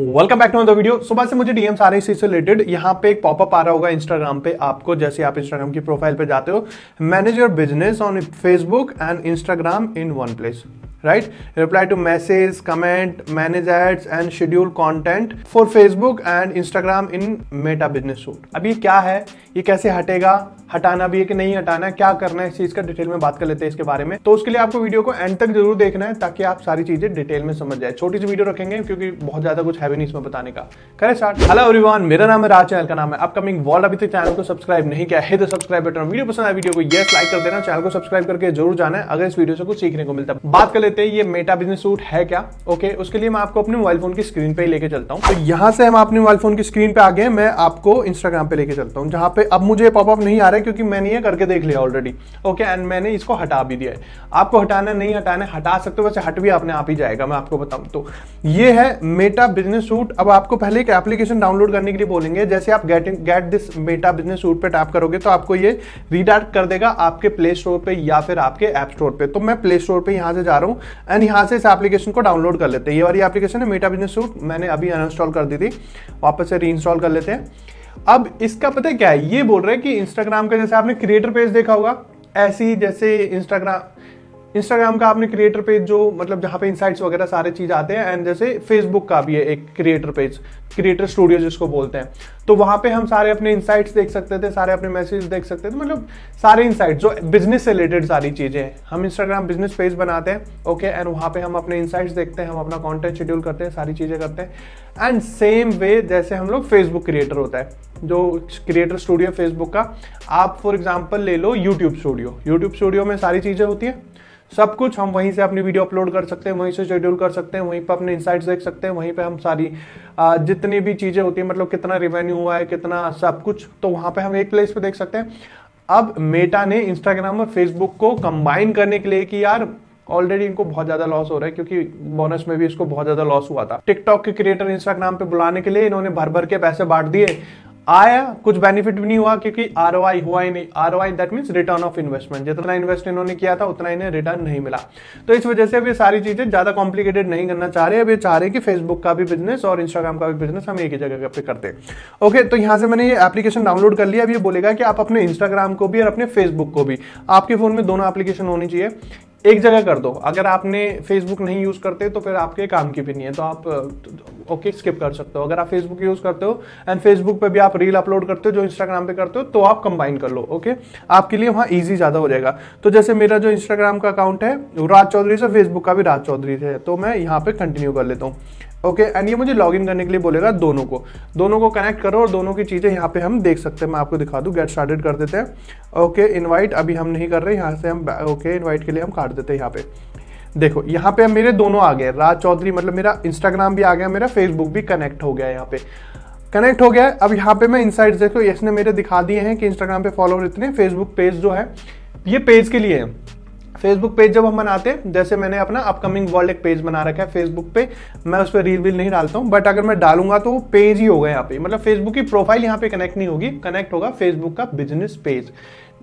Welcome back to video सुबह से मुझे डीएम आ रहे इसी से रिलेटेड यहाँ पे एक पॉपअप आ रहा होगा इंस्टाग्राम पे आपको, जैसे आप इंस्टाग्राम की प्रोफ़ाइल पे जाते हो. Manage your business on Facebook and Instagram in one place right reply to message comment manage ads and schedule content for Facebook and Instagram in Meta business suite अब क्या है? ये कैसे हटेगा? हटाना भी है कि नहीं हटाना है? क्या करना है? इस चीज़ का डिटेल में बात कर लेते हैं इसके बारे में। तो उसके लिए आपको वीडियो को एंड तक ज़रूर देखना है ताकि आप सारी चीज़ें डिटेल में समझ जाए। छोटी सी वीडियो रखेंगे क्योंकि बहुत ज़्यादा कुछ है भी नहीं इसमें बताने का। करें स्टार्ट हेलो एवरीवन मेरा नाम है राज चैनल का नाम है अपकमिंग वॉल अभी तक चैनल को सब्सक्राइब नहीं किया है तो सब्सक्राइब बटन वीडियो पसंद आया वीडियो को यस लाइक कर देना। चैनल को सब्सक्राइब करके ज़रूर जाना है अगर इस वीडियो से कुछ सीखने को मिलता है। बात कर लेते हैं, ये मेटा बिज़नेस सूट है क्या? ओके उसके लिए मैं आपको अपने मोबाइल फ़ोन की स्क्रीन पे ही लेके चलता हूँ। तो यहाँ से हम अपने मोबाइल फ़ोन की स्क्रीन पे आ गए मैं आपको इंस्टाग्राम पे लेके चलता हूँ, जहाँ पे अब मुझे पॉपअप नहीं आ रहा है, क्योंकि मैंने ये करके देख लिया ऑलरेडी ओके एंड मैंने इसको हटा भी दिया है। आपको हटाना नहीं हटाना हटा सकते वैसे हट भी अपने आप ही जाएगा, मैं आपको बताऊँ तो। ये है मेटा बिज़नेस सूट अब आपको पहले एक एप्लीकेशन डाउनलोड करने के लिए बोलेंगे। जैसे आप get get this Meta business suite पे टैप करोगे तो आपको ये रीडायरेक्ट कर देगा आपके प्ले स्टोर पर या फिर आपके ऐप स्टोर पर तो मैं प्ले स्टोर पर यहाँ से जा रहा हूँ एंड यहाँ से इस एप्लीकेशन को डाउनलोड कर लेते हैं। ये वाली एप्लीकेशन है मेटा बिज़नेस सूट मैंने अभी अनइंस्टॉल कर दी थी, वापस से री कर लेते हैं। अब इसका पता क्या है? ये बोल रहे हैं कि इंस्टाग्राम का, जैसे आपने क्रिएटर पेज देखा होगा, ऐसी जैसे इंस्टाग्राम इंस्टाग्राम का आपने क्रिएटर पेज जो मतलब जहाँ पे इंसाइट्स वगैरह सारे चीज़ आते हैं एंड जैसे फेसबुक का भी है एक क्रिएटर पेज क्रिएटर स्टूडियो जिसको बोलते हैं। तो वहाँ पे हम सारे अपने इंसाइट्स देख सकते थे, सारे अपने मैसेज देख सकते थे मतलब सारे इंसाइट जो बिज़नेस से रिलेटेड सारी चीज़ें हैं। हम इंस्टाग्राम बिज़नेस पेज बनाते हैं ओके एंड वहाँ पे हम अपने इंसाइट्स देखते हैं, हम अपना कॉन्टेंट शेड्यूल करते हैं, सारी चीज़ें करते हैं। एंड सेम वे जैसे हम लोग फेसबुक क्रिएटर होता है, जो क्रिएटर स्टूडियो फेसबुक का, आप फॉर एग्ज़ाम्पल ले लो यूट्यूब स्टूडियो यूट्यूब स्टूडियो में सारी चीज़ें होती है। सब कुछ हम वहीं से अपनी वीडियो अपलोड कर सकते हैं, वहीं से शेड्यूल कर सकते हैं, वहीं पर अपने इंसाइट्स देख सकते हैं, वहीं पे हम सारी जितनी भी चीज़ें होती हैं मतलब कितना रिवेन्यू हुआ है, कितना सब कुछ तो वहाँ पे हम एक प्लेस पे देख सकते हैं। अब मेटा ने इंस्टाग्राम और फेसबुक को कंबाइन करने के लिए कि यार ऑलरेडी इनको बहुत ज़्यादा लॉस हो रहा है, क्योंकि बोनस में भी इसको बहुत ज़्यादा लॉस हुआ था। टिकटॉक के क्रिएटर इंस्टाग्राम पे बुलाने के लिए इन्होंने भर भर के पैसे बांट दिए आया, कुछ बेनिफिट भी नहीं हुआ क्योंकि आरओआई हुआ ही नहीं। Are that mean return of investment जितना इन्वेस्ट इन्होंने किया था, उतना इन्हें रिटर्न नहीं मिला। तो इस वजह से अब ये सारी चीज़ें ज़्यादा कॉम्प्लिकेटेड नहीं करना चाह रहे अब ये चाह रहे कि फेसबुक का भी बिज़नेस और इंस्टाग्राम का भी बिज़नेस हम एक ही जगह पे करते हैं। ओके तो यहाँ से मैंने ये एप्लीकेशन डाउनलोड कर लिया। अब ये बोलेगा कि आप अपने इंस्टाग्राम को भी और अपने फेसबुक को भी, आपके फ़ोन में दोनों एप्लीकेशन होनी चाहिए। एक जगह कर दो। अगर आपने फेसबुक नहीं यूज़ करते तो फिर आपके काम की भी नहीं है। तो आप ओके स्किप कर सकते हो। अगर आप फेसबुक यूज़ करते हो एंड फेसबुक पे भी आप रील अपलोड करते हो, जो इंस्टाग्राम पे करते हो तो आप कंबाइन कर लो ओके आपके लिए वहाँ ईजी ज़्यादा हो जाएगा। तो जैसे मेरा जो इंस्टाग्राम का अकाउंट है राज चौधरी से फेसबुक का भी राज चौधरी से है। तो मैं यहाँ पे कंटिन्यू कर लेता हूँ। ओके एंड ये मुझे लॉगिन करने के लिए बोलेगा दोनों को। दोनों को कनेक्ट करो और दोनों की चीज़ें यहाँ पे हम देख सकते हैं। मैं आपको दिखा दूँ गेट स्टार्टेड कर देते हैं। ओके इनवाइट अभी हम नहीं कर रहे, यहाँ से हम ओके इनवाइट के लिए हम काट देते हैं यहाँ पे। देखो, यहाँ पे मेरे दोनों आ गए। राज चौधरी मतलब मेरा इंस्टाग्राम भी आ गया, मेरा फेसबुक भी कनेक्ट हो गया यहाँ पे। कनेक्ट हो गया अब यहाँ पे मैं इंसाइट देखो, इसने मेरे दिखा दिए हैं कि इंस्टाग्राम पे फॉलोअर इतने फेसबुक पेज जो है, ये पेज के लिए है। फेसबुक पेज जब हम बनाते हैं, जैसे मैंने अपना अपकमिंग वर्ल्ड एक पेज बना रखा है फेसबुक पे, मैं उस पर रील वील नहीं डालता हूँ बट अगर मैं डालूँगा तो वो पेज ही होगा यहाँ पे। मतलब फेसबुक की प्रोफ़ाइल यहाँ पे कनेक्ट नहीं होगी कनेक्ट होगा फेसबुक का बिज़नेस पेज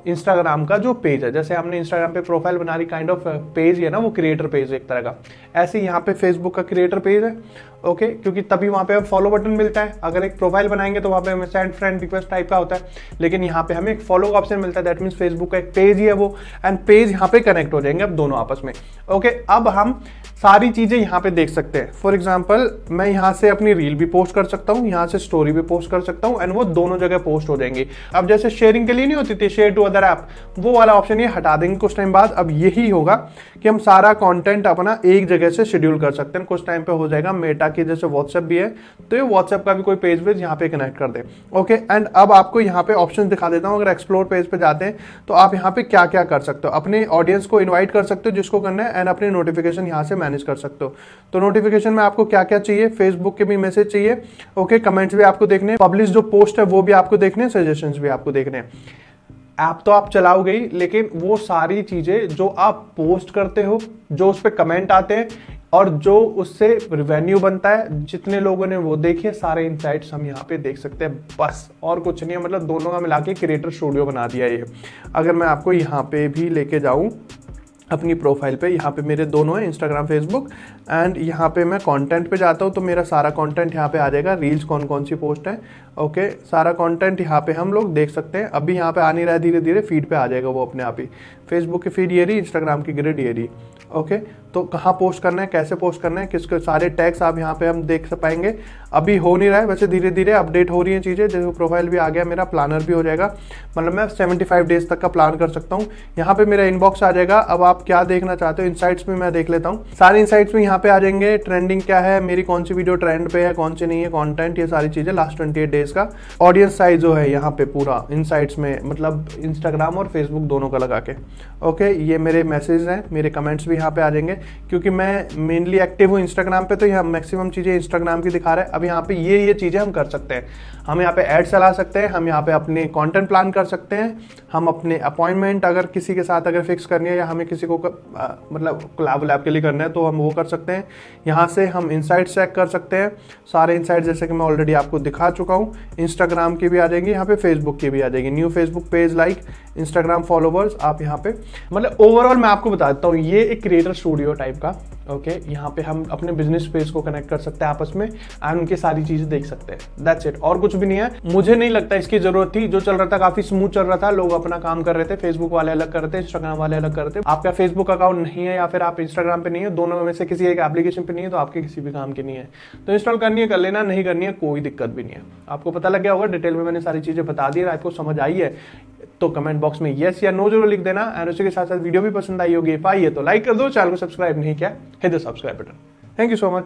इंस्टाग्राम का जो पेज है, जैसे हमने इंस्टाग्राम पे प्रोफ़ाइल बना रही काइंड ऑफ़ पेज है ना, वो क्रिएटर पेज एक तरह का। ऐसे यहाँ पे फेसबुक का क्रिएटर पेज है ओके okay? क्योंकि तभी वहाँ पे हमें फॉलो बटन मिलता है। अगर एक प्रोफ़ाइल बनाएँगे तो वहाँ पे हमें सेंड फ्रेंड रिक्वेस्ट टाइप का होता है। लेकिन यहाँ पे हमें एक फॉलो का ऑप्शन मिलता है दैट मीन्स फेसबुक का एक पेज ही है वो एंड पेज यहाँ पे कनेक्ट हो जाएँगे अब दोनों आपस में। ओके? अब हम सारी चीज़ें यहाँ पे देख सकते हैं। फॉर एग्ज़ाम्पल मैं यहाँ से अपनी रील भी पोस्ट कर सकता हूँ, यहाँ से स्टोरी भी पोस्ट कर सकता हूँ एंड वो दोनों जगह पोस्ट हो जाएँगे। अब जैसे शेयरिंग के लिए नहीं होती थी शेयर टू अदर ऐप वो वाला ऑप्शन ये हटा देंगे कुछ टाइम बाद। अब यही होगा कि हम सारा कॉन्टेंट अपना एक जगह से शेड्यूल कर सकते हैं। कुछ टाइम पे हो जाएगा मेटा की जैसे व्हाट्सएप भी है तो ये व्हाट्सएप का भी कोई पेज वेज यहाँ पे कनेक्ट कर दे। ओके एंड अब आपको यहाँ पे ऑप्शन दिखा देता हूँ। अगर एक्सप्लोर पेज पे जाते हैं तो आप यहाँ पे क्या क्या कर सकते हो? अपने ऑडियंस को इन्वाइट कर सकते हो जिसको करना है एंड अपनी नोटिफिकेशन यहाँ से मैनेज कर सकते हो। तो नोटिफिकेशन में आपको क्या क्या चाहिए? फेसबुक के भी मैसेज चाहिए। ओके कमेंट्स भी आपको देखने पब्लिश जो पोस्ट है, वो भी आपको देखने सजेशन भी आपको देखने ऐप तो आप चलाओगे ही लेकिन वो सारी चीज़ें जो आप पोस्ट करते हो, जो उस पर कमेंट आते हैं, और जो उससे रिवेन्यू बनता है, जितने लोगों ने वो देखे सारे इनसाइट्स हम यहाँ पे देख सकते हैं। बस, और कुछ नहीं है। मतलब दोनों का मिला के क्रिएटर स्टूडियो बना दिया ये। अगर मैं आपको यहाँ पे भी लेके जाऊँ अपनी प्रोफ़ाइल पे। यहाँ पे मेरे दोनों हैं इंस्टाग्राम फेसबुक एंड यहाँ पे मैं कंटेंट पे जाता हूँ तो मेरा सारा कंटेंट यहाँ पे आ जाएगा। रील्स कौन कौन सी पोस्ट है? ओके सारा कंटेंट यहाँ पे हम लोग देख सकते हैं। अभी यहाँ पे आ नहीं रहा है धीरे धीरे फ़ीड पे आ जाएगा वो अपने आप ही। फेसबुक की फ़ीड ये रही इंस्टाग्राम की ग्रेड ये रही। ओके तो कहाँ पोस्ट करना है, कैसे पोस्ट करना है, किसके सारे टैग्स आप यहाँ पे हम देख पाएँगे। अभी हो नहीं रहा है, वैसे धीरे धीरे अपडेट हो रही है चीज़ें जैसे प्रोफ़ाइल भी आ गया मेरा प्लानर भी हो जाएगा। मतलब मैं 75 डेज़ तक का प्लान कर सकता हूँ। यहाँ पे मेरा इनबॉक्स आ जाएगा। अब आप क्या देखना चाहते हो इनसाइट्स में मैं देख लेता हूँ। सारे इनसाइट्स में यहाँ पे आ जाएँगे। ट्रेंडिंग क्या है, मेरी कौन सी वीडियो ट्रेंड पे है, कौन सी नहीं है कॉन्टेंट ये सारी चीज़ें लास्ट ट्वेंटी डेज़ का। ऑडियंस साइज़ जो है यहाँ पे पूरा इनसाइट्स में मतलब इंस्टाग्राम और फेसबुक दोनों का लगा के। ओके ये मेरे मैसेज हैं, मेरे कमेंट्स भी यहाँ पे आ जाएँगे। क्योंकि मैं मेनली एक्टिव हूँ इंस्टाग्राम पे तो यहाँ मैक्सिमम चीज़ें इंस्टाग्राम की दिखा रहा है। अब यहाँ पे ये ये चीज़ें हम कर सकते हैं। हम यहाँ पे ऐड चला सकते हैं हम यहाँ पे अपने कंटेंट प्लान कर सकते हैं। हम अपने अपॉइंटमेंट अगर किसी के साथ अगर फिक्स करनी है या हमें किसी को आ, मतलब क्लैब लैब के लिए करना है तो हम वो कर सकते हैं। यहाँ से हम इंसाइट चेक कर सकते हैं। सारे इंसाइट जैसे कि मैं ऑलरेडी आपको दिखा चुका हूँ। इंस्टाग्राम की भी आ जाएँगी यहाँ पे फेसबुक की भी आ जाएगी। New Facebook page like Instagram followers आप यहाँ पे मतलब ओवरऑल मैं आपको बता देता हूँ ये एक क्रिएटर स्टूडियो टाइप का। ओके okay, यहाँ पे हम अपने बिज़नेस पेज को कनेक्ट कर सकते हैं आपस में एंड उनकी सारी चीज़ें देख सकते हैं। दैट्स इट और कुछ भी नहीं है। मुझे नहीं लगता इसकी ज़रूरत थी। जो चल रहा था काफ़ी स्मूथ चल रहा था। लोग अपना काम कर रहे थे। फेसबुक वाले अलग कर रहे थे इंस्टाग्राम वाले अलग कर रहे थे। आपका फेसबुक अकाउंट नहीं है या फिर आप इंस्टाग्राम पे नहीं है दोनों में से किसी एक एप्लीकेशन पे नहीं है तो आपके किसी भी काम की नहीं है। तो इंस्टॉल करनी है कर लेना। नहीं करनी है कोई दिक्कत भी नहीं है। आपको पता लग गया होगा डिटेल में मैंने सारी चीज़ें बता दी आपको समझ आई है तो कमेंट बॉक्स में यस या नो ज़रूर लिख देना। एंड उसी के साथ साथ वीडियो भी पसंद आई होगी आई है तो लाइक कर दो। चैनल को सब्सक्राइब नहीं किया hit the subscribe button. Thank you so much.